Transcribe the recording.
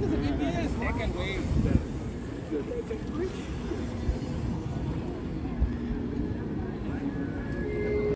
Look at the BBS, they.